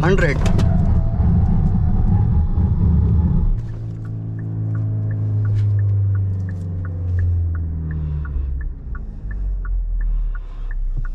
100